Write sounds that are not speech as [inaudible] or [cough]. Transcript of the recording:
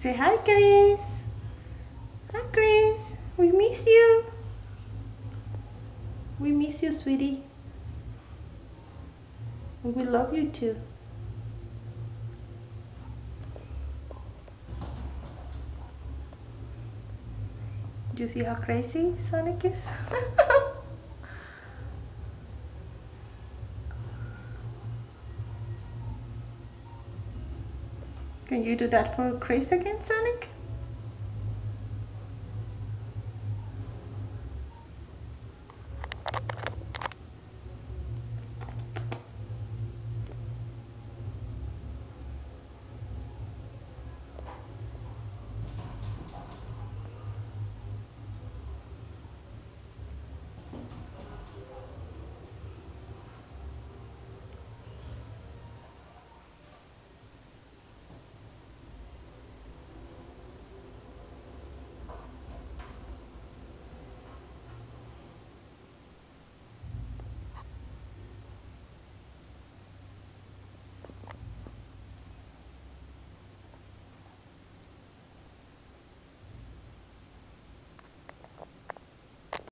Say hi, Chris. Hi, Chris. We miss you. We miss you, sweetie. We love you too. Do you see how crazy Sonic is? [laughs] Can you do that for Chris again, Sonic?